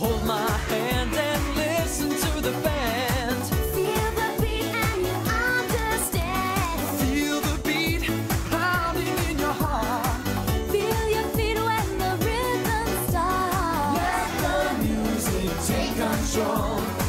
Hold my hand and listen to the band. Feel the beat and you understand. Feel the beat pounding in your heart. Feel your feet when the rhythm starts. Let the music take control.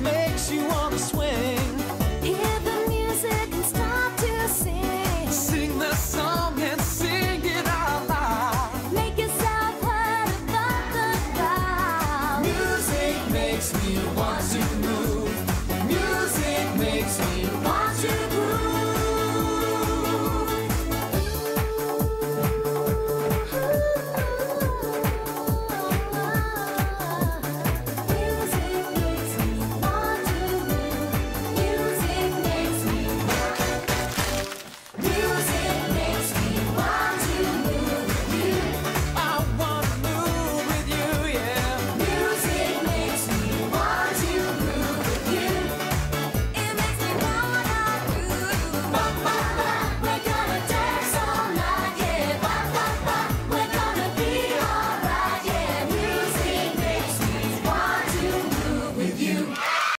makes you want